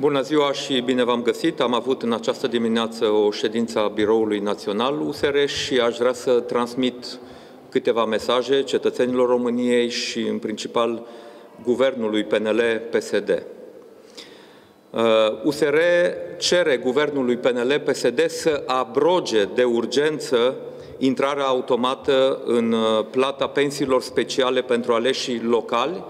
Bună ziua și bine v-am găsit! Am avut în această dimineață o ședință a Biroului Național USR și aș vrea să transmit câteva mesaje cetățenilor României și, în principal, guvernului PNL-PSD. USR uh, cere guvernului PNL-PSD să abroge de urgență intrarea automată în uh, plata pensiilor speciale pentru aleșii locali,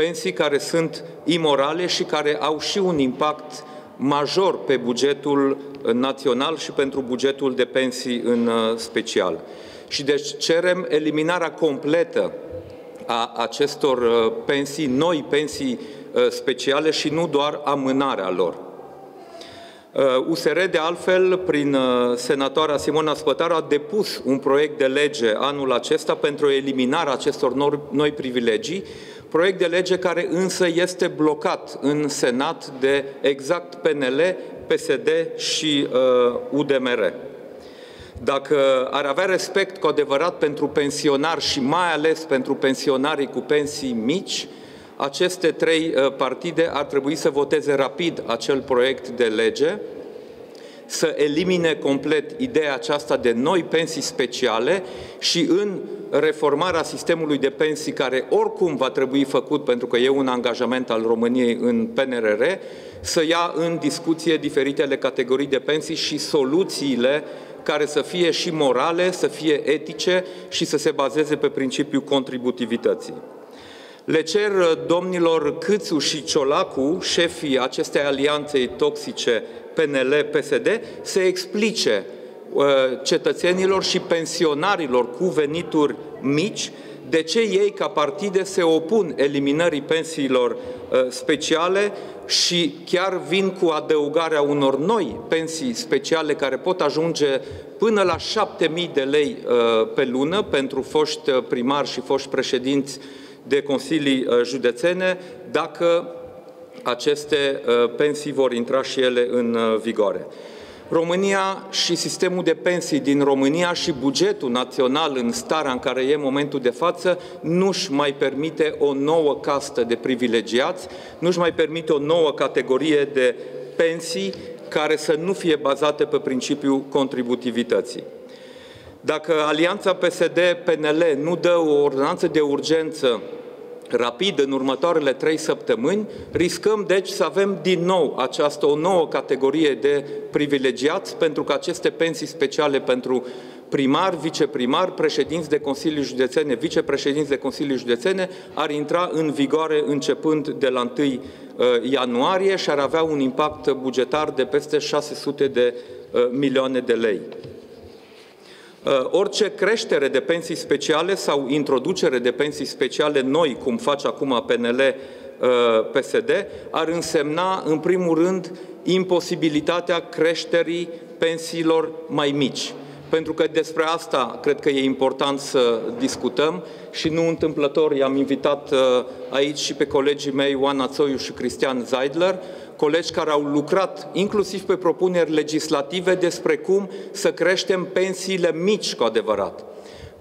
pensii care sunt imorale și care au și un impact major pe bugetul național și pentru bugetul de pensii în uh, special. Și deci cerem eliminarea completă a acestor uh, pensii, noi pensii uh, speciale și nu doar amânarea lor. USR, de altfel, prin senatoarea Simona Spătaru, a depus un proiect de lege anul acesta pentru eliminarea acestor noi privilegii, proiect de lege care însă este blocat în Senat de exact PNL, PSD și uh, UDMR. Dacă ar avea respect cu adevărat pentru pensionari și mai ales pentru pensionarii cu pensii mici, aceste trei uh, partide ar trebui să voteze rapid acel proiect de lege, să elimine complet ideea aceasta de noi pensii speciale și în reformarea sistemului de pensii, care oricum va trebui făcut pentru că e un angajament al României în PNRR, să ia în discuție diferitele categorii de pensii și soluțiile care să fie și morale, să fie etice și să se bazeze pe principiul contributivității. Le cer domnilor Câțu și Ciolacu, șefii acestei alianței toxice PNL-PSD, să explice uh, cetățenilor și pensionarilor cu venituri mici de ce ei ca partide se opun eliminării pensiilor uh, speciale și chiar vin cu adăugarea unor noi pensii speciale care pot ajunge până la 7.000 de lei uh, pe lună pentru foști primari și foști președinți de consilii județene, dacă aceste uh, pensii vor intra și ele în uh, vigoare. România și sistemul de pensii din România și bugetul național în starea în care e momentul de față nu-și mai permite o nouă castă de privilegiați, nu-și mai permite o nouă categorie de pensii care să nu fie bazate pe principiul contributivității. Dacă Alianța PSD-PNL nu dă o ordonanță de urgență rapid în următoarele trei săptămâni, riscăm deci să avem din nou această o nouă categorie de privilegiați pentru că aceste pensii speciale pentru primar, viceprimar, președinți de Consilii Județene, vicepreședinți de Consilii Județene ar intra în vigoare începând de la 1 uh, ianuarie și ar avea un impact bugetar de peste 600 de uh, milioane de lei. Uh, orice creștere de pensii speciale sau introducere de pensii speciale noi, cum face acum PNL-PSD, uh, ar însemna, în primul rând, imposibilitatea creșterii pensiilor mai mici. Pentru că despre asta cred că e important să discutăm și nu întâmplător i-am invitat uh, aici și pe colegii mei Oana Țoiu și Cristian Zeidler, colegi care au lucrat inclusiv pe propuneri legislative despre cum să creștem pensiile mici cu adevărat.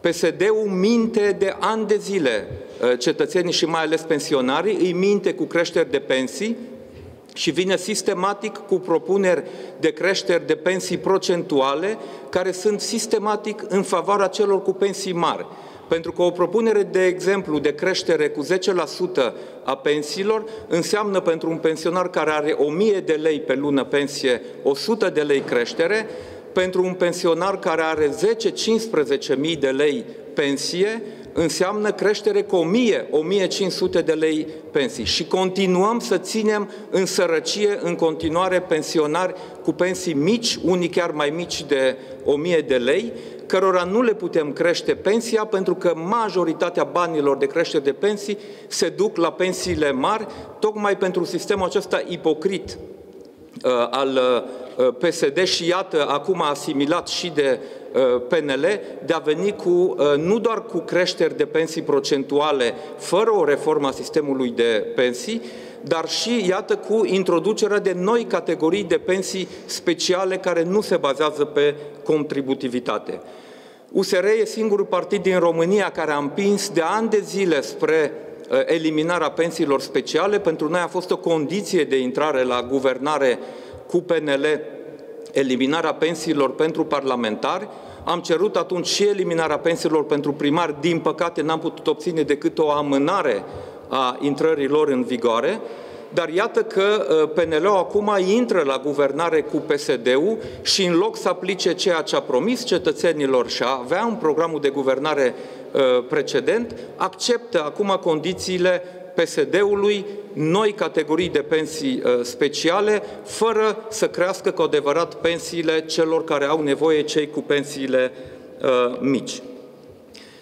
PSD-ul minte de ani de zile uh, cetățenii și mai ales pensionarii, îi minte cu creșteri de pensii și vine sistematic cu propuneri de creșteri de pensii procentuale care sunt sistematic în favoarea celor cu pensii mari. Pentru că o propunere, de exemplu, de creștere cu 10% a pensiilor înseamnă pentru un pensionar care are 1000 de lei pe lună pensie, 100 de lei creștere, pentru un pensionar care are 10-15 mii de lei pensie, înseamnă creștere cu 1000-1500 de lei pensii. Și continuăm să ținem în sărăcie în continuare pensionari cu pensii mici, unii chiar mai mici de 1000 de lei, cărora nu le putem crește pensia pentru că majoritatea banilor de creștere de pensii se duc la pensiile mari, tocmai pentru sistemul acesta ipocrit uh, al uh, PSD și iată acum asimilat și de uh, PNL de a veni cu, nu doar cu creșteri de pensii procentuale fără o reformă a sistemului de pensii, dar și, iată, cu introducerea de noi categorii de pensii speciale care nu se bazează pe contributivitate. USR e singurul partid din România care a împins de ani de zile spre eliminarea pensiilor speciale. Pentru noi a fost o condiție de intrare la guvernare cu PNL eliminarea pensiilor pentru parlamentari. Am cerut atunci și eliminarea pensiilor pentru primari. Din păcate, n-am putut obține decât o amânare a intrării lor în vigoare. Dar iată că uh, PNL-ul acum intră la guvernare cu PSD-ul și în loc să aplice ceea ce a promis cetățenilor și a avea un programul de guvernare uh, precedent, acceptă acum condițiile PSD-ului noi categorii de pensii uh, speciale, fără să crească cu adevărat pensiile celor care au nevoie, cei cu pensiile mici.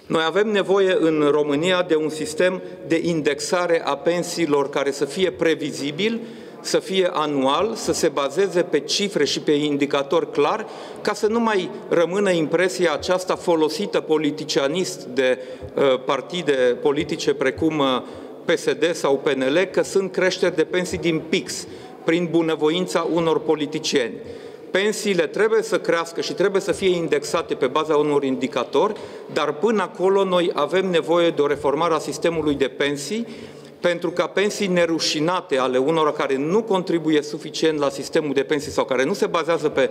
Noi avem nevoie în România de un sistem de indexare a pensiilor care să fie previzibil, să fie anual, să se bazeze pe cifre și pe indicatori clar, ca să nu mai rămână impresia aceasta folosită politicianist de uh, partide politice precum uh, PSD sau PNL, că sunt creșteri de pensii din pix, prin bunăvoința unor politicieni pensiile trebuie să crească și trebuie să fie indexate pe baza unor indicatori, dar până acolo noi avem nevoie de o reformare a sistemului de pensii, pentru ca pensii nerușinate ale unor care nu contribuie suficient la sistemul de pensii sau care nu se bazează pe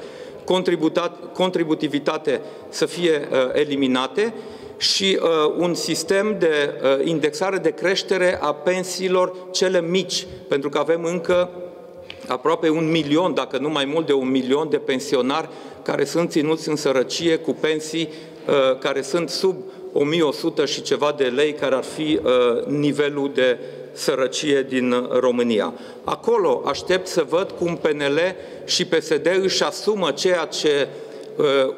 contributivitate să fie uh, eliminate și uh, un sistem de uh, indexare de creștere a pensiilor cele mici, pentru că avem încă aproape un milion, dacă nu mai mult de un milion de pensionari care sunt ținuți în sărăcie cu pensii uh, care sunt sub 1100 și ceva de lei, care ar fi uh, nivelul de sărăcie din România. Acolo aștept să văd cum PNL și PSD își asumă ceea ce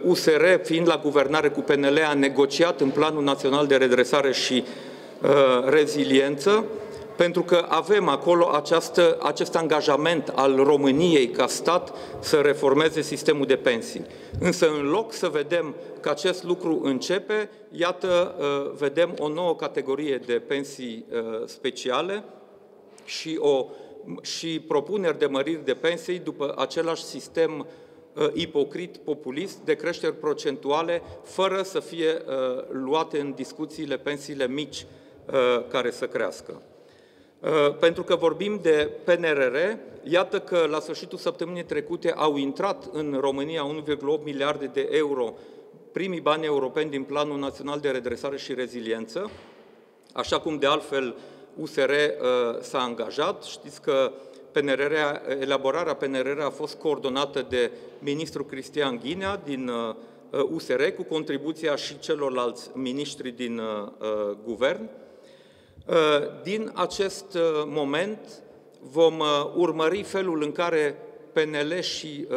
USR, uh, fiind la guvernare cu PNL, a negociat în Planul Național de Redresare și Reziliență, pentru că avem acolo această, acest angajament al României ca stat să reformeze sistemul de pensii. Însă în loc să vedem că acest lucru începe, iată, uh, vedem o nouă categorie de pensii uh, speciale și, o, și propuneri de măriri de pensii după același sistem uh, ipocrit, populist, de creșteri procentuale, fără să fie luate în discuțiile pensiile mici care să crească. Uh, pentru că vorbim de PNRR, iată că la sfârșitul săptămânii trecute au intrat în România 1,8 miliarde de euro primii bani europeni din Planul Național de Redresare și Reziliență, așa cum de altfel USR uh, s-a angajat. Știți că PNRR, elaborarea PNRR a fost coordonată de ministrul Cristian Ghinea din USR, uh, cu contribuția și celorlalți miniștri din guvern. Uh, din acest uh, moment vom uh, urmări felul în care PNL și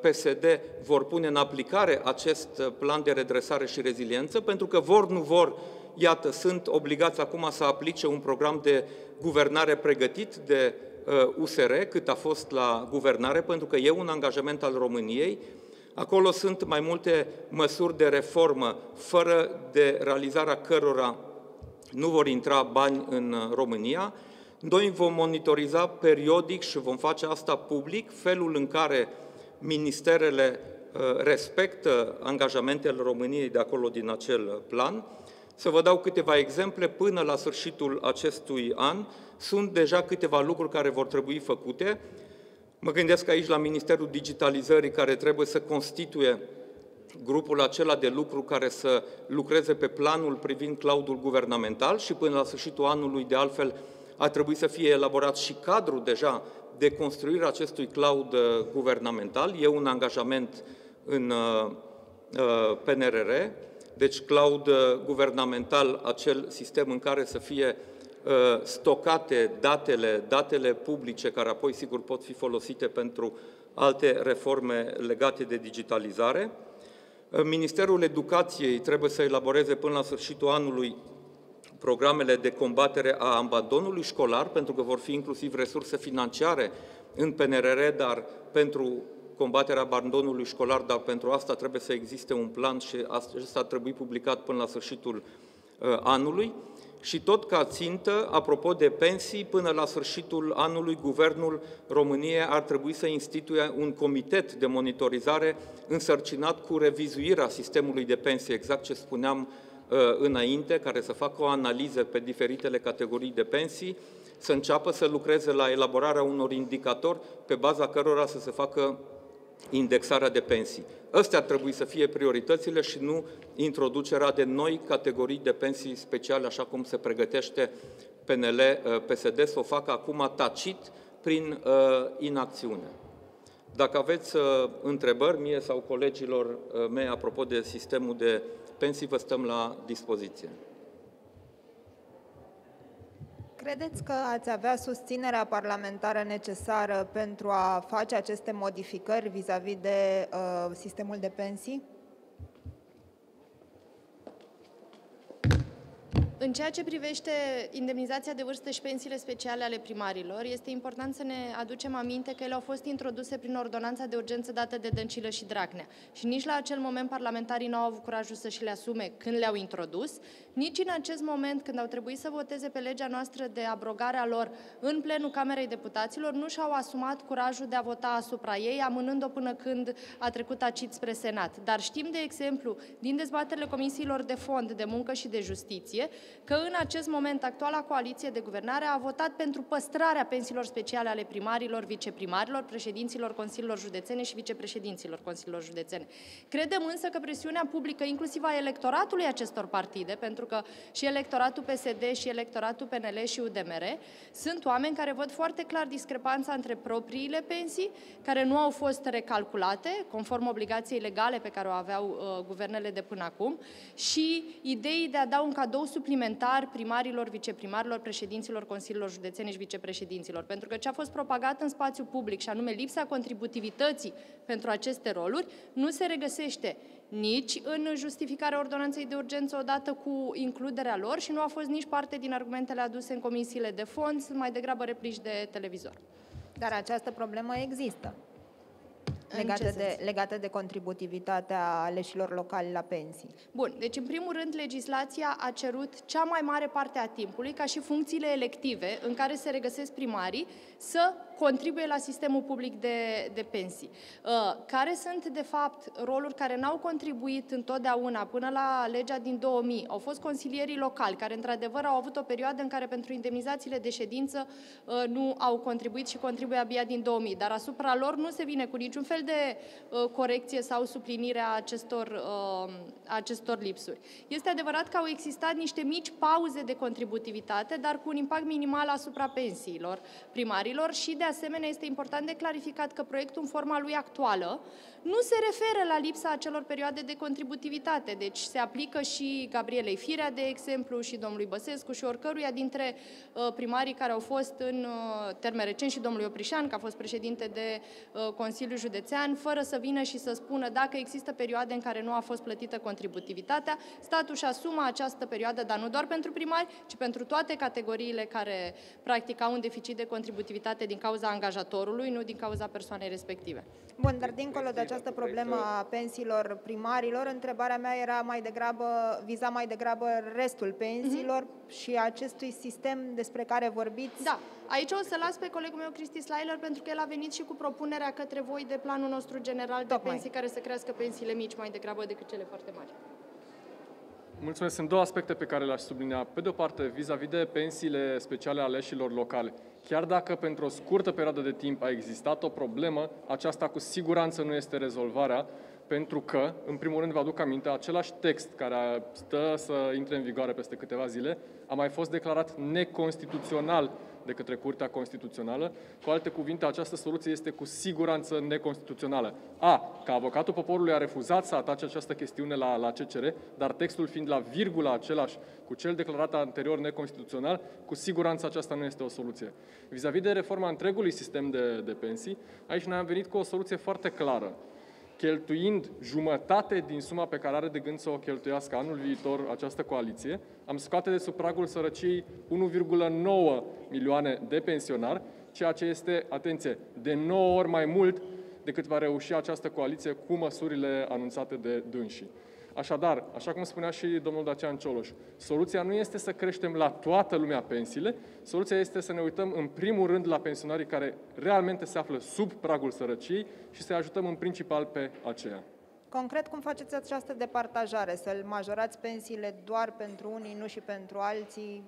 PSD vor pune în aplicare acest plan de redresare și reziliență, pentru că vor, nu vor, iată, sunt obligați acum să aplice un program de guvernare pregătit de USR, cât a fost la guvernare, pentru că e un angajament al României. Acolo sunt mai multe măsuri de reformă, fără de realizarea cărora nu vor intra bani în uh, România. Noi vom monitoriza periodic și vom face asta public felul în care ministerele uh, respectă angajamentele României de acolo din acel plan. Să vă dau câteva exemple. Până la sfârșitul acestui an sunt deja câteva lucruri care vor trebui făcute. Mă gândesc aici la Ministerul Digitalizării, care trebuie să constituie grupul acela de lucru care să lucreze pe planul privind cloudul guvernamental și până la sfârșitul anului, de altfel, a trebuit să fie elaborat și cadrul deja de construire acestui cloud uh, guvernamental. E un angajament în uh, uh, PNRR, deci cloud guvernamental, acel sistem în care să fie stocate datele, datele publice, care apoi, sigur, pot fi folosite pentru alte reforme legate de digitalizare. Ministerul Educației trebuie să elaboreze până la sfârșitul anului programele de combatere a abandonului școlar, pentru că vor fi inclusiv resurse financiare în PNRR, dar pentru combaterea abandonului școlar, dar pentru asta trebuie să existe un plan și acesta trebuie publicat până la sfârșitul uh, anului. Și tot ca țintă, apropo de pensii, până la sfârșitul anului, Guvernul României ar trebui să instituie un comitet de monitorizare însărcinat cu revizuirea sistemului de pensii, exact ce spuneam înainte, care să facă o analiză pe diferitele categorii de pensii, să înceapă să lucreze la elaborarea unor indicatori pe baza cărora să se facă indexarea de pensii. Astea ar trebui să fie prioritățile și nu introducerea de noi categorii de pensii speciale, așa cum se pregătește PNL-PSD să o facă acum tacit prin uh, inacțiune. Dacă aveți uh, întrebări mie sau colegilor uh, mei apropo de sistemul de pensii, vă stăm la dispoziție. Credeți că ați avea susținerea parlamentară necesară pentru a face aceste modificări vis-a-vis -vis de uh, sistemul de pensii? În ceea ce privește indemnizația de vârstă și pensiile speciale ale primarilor, este important să ne aducem aminte că ele au fost introduse prin ordonanța de urgență dată de Dăncilă și Dragnea. Și nici la acel moment parlamentarii nu au avut curajul să și le asume când le-au introdus, nici în acest moment când au trebuit să voteze pe legea noastră de abrogare a lor în plenul Camerei Deputaților, nu și-au asumat curajul de a vota asupra ei, amânând-o până când a trecut acit spre Senat. Dar știm, de exemplu, din dezbaterile comisiilor de fond, de muncă și de justiție, că în acest moment actuala coaliție de guvernare a votat pentru păstrarea pensiilor speciale ale primarilor, viceprimarilor, președinților consiliilor județene și vicepreședinților consiliilor județene. Credem însă că presiunea publică, inclusiv a electoratului acestor partide, pentru că și electoratul PSD și electoratul PNL și UDMR sunt oameni care văd foarte clar discrepanța între propriile pensii, care nu au fost recalculate, conform obligației legale pe care o aveau uh, guvernele de până acum, și ideii de a da un cadou suplimentar suplimentar primarilor, viceprimarilor, președinților Consiliilor Județene și vicepreședinților. Pentru că ce a fost propagat în spațiu public, și anume lipsa contributivității pentru aceste roluri, nu se regăsește nici în justificarea ordonanței de urgență odată cu includerea lor și nu a fost nici parte din argumentele aduse în comisiile de fond, sunt mai degrabă replici de televizor. Dar această problemă există legată de, legată de contributivitatea aleșilor locali la pensii. Bun, deci în primul rând legislația a cerut cea mai mare parte a timpului, ca și funcțiile elective în care se regăsesc primarii, să contribuie la sistemul public de, de pensii. Uh, care sunt, de fapt, roluri care n-au contribuit întotdeauna până la legea din 2000? Au fost consilierii locali, care, într-adevăr, au avut o perioadă în care pentru indemnizațiile de ședință uh, nu au contribuit și contribuie abia din 2000, dar asupra lor nu se vine cu niciun fel de uh, corecție sau suplinire a acestor, acestor lipsuri. Este adevărat că au existat niște mici pauze de contributivitate, dar cu un impact minimal asupra pensiilor primarilor și, de asemenea, este important de clarificat că proiectul în forma lui actuală nu se referă la lipsa acelor perioade de contributivitate, deci se aplică și Gabrielei Firea, de exemplu, și domnului Băsescu și oricăruia dintre uh, primarii care au fost în uh, termen recent și domnului Oprișan, că a fost președinte de uh, Consiliul Județean, fără să vină și să spună dacă există perioade în care nu a fost plătită contributivitatea, statul și asumă această perioadă, dar nu doar pentru primari, ci pentru toate categoriile care practic au un deficit de contributivitate din cauza cauza angajatorului, nu din cauza persoanei respective. Bun, dar dincolo de această problemă a pensiilor primarilor, întrebarea mea era mai degrabă, viza mai degrabă restul pensiilor uh-huh. și acestui sistem despre care vorbiți. Da, aici o să las pe colegul meu Cristi Slailer pentru că el a venit și cu propunerea către voi de planul nostru general de Tocmai. pensii care să crească pensiile mici mai degrabă decât cele foarte mari. Mulțumesc. Sunt două aspecte pe care le-aș sublinia. Pe de o parte, vis-a-vis de pensiile speciale aleșilor locale. Chiar dacă pentru o scurtă perioadă de timp a existat o problemă, aceasta cu siguranță nu este rezolvarea, pentru că, în primul rând, vă aduc aminte, același text care stă să intre în vigoare peste câteva zile a mai fost declarat neconstituțional de către Curtea Constituțională. Cu alte cuvinte, această soluție este cu siguranță neconstituțională. A, că avocatul poporului a refuzat să atace această chestiune la, la CCR, dar textul fiind la virgula același cu cel declarat anterior neconstituțional, cu siguranță aceasta nu este o soluție. Vis-a-vis de reforma întregului sistem de, de pensii, aici noi am venit cu o soluție foarte clară cheltuind jumătate din suma pe care are de gând să o cheltuiască anul viitor această coaliție, am scoate de sub pragul sărăciei 1,9 milioane de pensionari, ceea ce este, atenție, de 9 ori mai mult decât va reuși această coaliție cu măsurile anunțate de dânsii. Așadar, așa cum spunea și domnul Dacian Cioloș, soluția nu este să creștem la toată lumea pensiile, soluția este să ne uităm în primul rând la pensionarii care realmente se află sub pragul sărăciei și să-i ajutăm în principal pe aceea. Concret, cum faceți această departajare? Să-l majorați pensiile doar pentru unii, nu și pentru alții?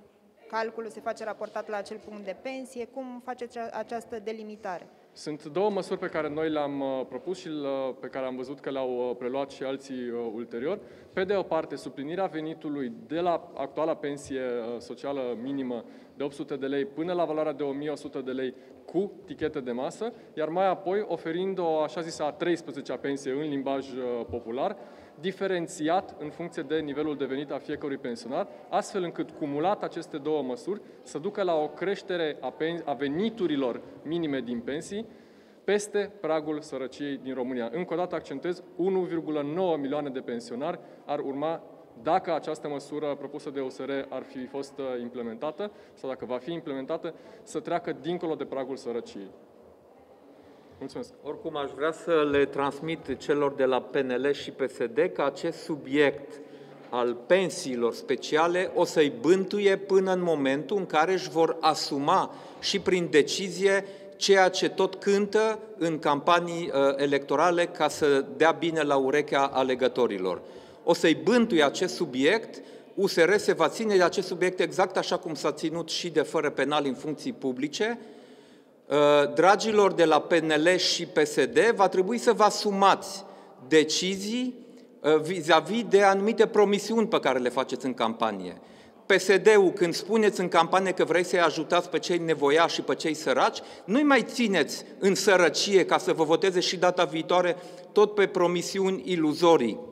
Calculul se face raportat la acel punct de pensie? Cum faceți această delimitare? Sunt două măsuri pe care noi le-am uh, propus și uh, pe care am văzut că le-au uh, preluat și alții ulterior. Pe de o parte, suplinirea venitului de la actuala pensie socială minimă de 800 de lei până la valoarea de 1100 de lei cu tichete de masă, iar mai apoi oferind o așa zisă a 13-a pensie în limbaj popular, diferențiat în funcție de nivelul de venit a fiecărui pensionar, astfel încât cumulat aceste două măsuri să ducă la o creștere a, a veniturilor minime din pensii peste pragul sărăciei din România. Încă o dată accentuez, 1,9 milioane de pensionari ar urma dacă această măsură propusă de USR ar fi fost uh, implementată sau dacă va fi implementată, să treacă dincolo de pragul sărăciei. Mulțumesc. Oricum, aș vrea să le transmit celor de la PNL și PSD că acest subiect al pensiilor speciale o să-i bântuie până în momentul în care își vor asuma și prin decizie ceea ce tot cântă în campanii uh, electorale ca să dea bine la urechea alegătorilor. O să-i bântuie acest subiect, USR se va ține de acest subiect exact așa cum s-a ținut și de fără penal în funcții publice, Uh, dragilor de la PNL și PSD, va trebui să vă asumați decizii uh, vis-a-vis de anumite promisiuni pe care le faceți în campanie. PSD-ul, când spuneți în campanie că vreți să-i ajutați pe cei nevoiași și pe cei săraci, nu-i mai țineți în sărăcie ca să vă voteze și data viitoare tot pe promisiuni iluzorii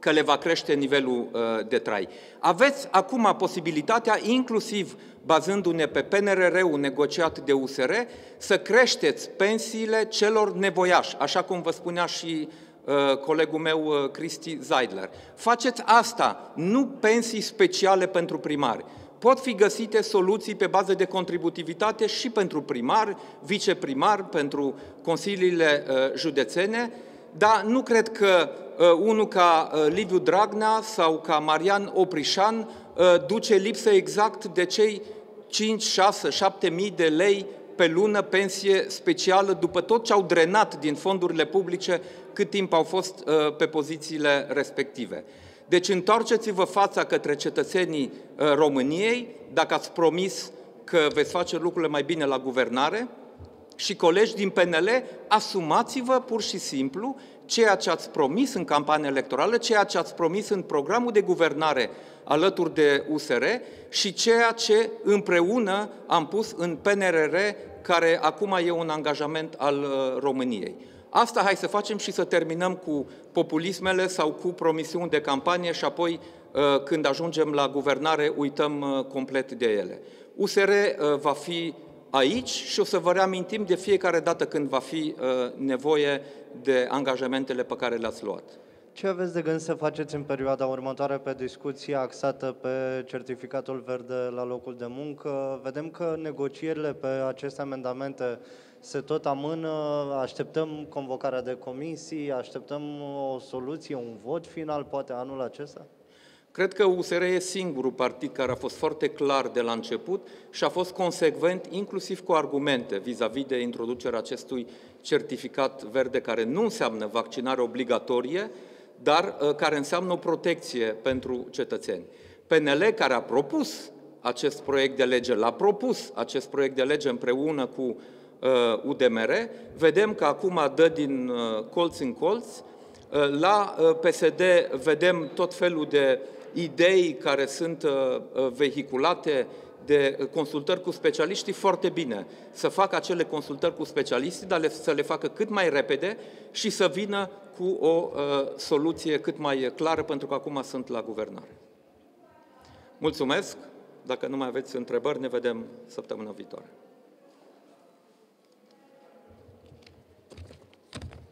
că le va crește nivelul uh, de trai. Aveți acum posibilitatea, inclusiv bazându-ne pe PNRR-ul negociat de USR, să creșteți pensiile celor nevoiași, așa cum vă spunea și uh, colegul meu uh, Cristi Zeidler. Faceți asta, nu pensii speciale pentru primari. Pot fi găsite soluții pe bază de contributivitate și pentru primar, viceprimar, pentru consiliile uh, județene, dar nu cred că uh, unul ca uh, Liviu Dragnea sau ca Marian Oprișan uh, duce lipsă exact de cei 5, 6, 7 mii de lei pe lună pensie specială după tot ce au drenat din fondurile publice cât timp au fost uh, pe pozițiile respective. Deci întoarceți-vă fața către cetățenii uh, României, dacă ați promis că veți face lucrurile mai bine la guvernare, și colegi din PNL, asumați-vă pur și simplu ceea ce ați promis în campania electorală, ceea ce ați promis în programul de guvernare alături de USR și ceea ce împreună am pus în PNRR, care acum e un angajament al uh, României. Asta hai să facem și să terminăm cu populismele sau cu promisiuni de campanie și apoi, uh, când ajungem la guvernare, uităm uh, complet de ele. USR va fi aici și o să vă reamintim de fiecare dată când va fi uh, nevoie de angajamentele pe care le-ați luat. Ce aveți de gând să faceți în perioada următoare pe discuția axată pe certificatul verde la locul de muncă? Vedem că negocierile pe aceste amendamente se tot amână, așteptăm convocarea de comisii, așteptăm o soluție, un vot final, poate anul acesta? Cred că USR e singurul partid care a fost foarte clar de la început și a fost consecvent inclusiv cu argumente vis-a-vis de introducerea acestui certificat verde care nu înseamnă vaccinare obligatorie, dar uh, care înseamnă o protecție pentru cetățeni. PNL, care a propus acest proiect de lege, l-a propus acest proiect de lege împreună cu uh, UDMR, vedem că acum dă din uh, colț în colț. Uh, la uh, PSD vedem tot felul de idei care sunt uh, uh, vehiculate de consultări cu specialiștii, foarte bine. Să facă acele consultări cu specialiștii, dar să le facă cât mai repede și să vină cu o uh, soluție cât mai clară, pentru că acum sunt la guvernare. Mulțumesc! Dacă nu mai aveți întrebări, ne vedem săptămâna viitoare.